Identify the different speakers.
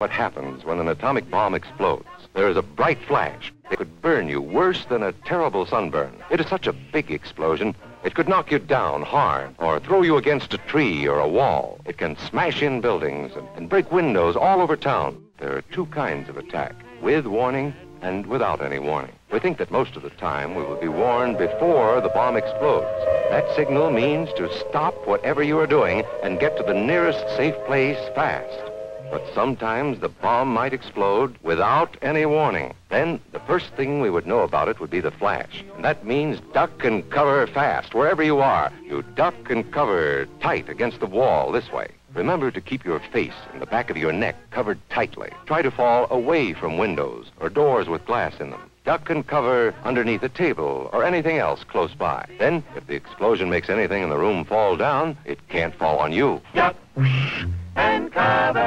Speaker 1: What happens when an atomic bomb explodes? There is a bright flash. It could burn you worse than a terrible sunburn. It is such a big explosion, it could knock you down hard or throw you against a tree or a wall. It can smash in buildings and, and break windows all over town. There are two kinds of attack, with warning and without any warning. We think that most of the time we will be warned before the bomb explodes. That signal means to stop whatever you are doing and get to the nearest safe place fast. But sometimes the bomb might explode without any warning. Then the first thing we would know about it would be the flash. And that means duck and cover fast. Wherever you are, you duck and cover tight against the wall this way. Remember to keep your face and the back of your neck covered tightly. Try to fall away from windows or doors with glass in them. Duck and cover underneath a table or anything else close by. Then, if the explosion makes anything in the room fall down, it can't fall on you.
Speaker 2: Duck and cover.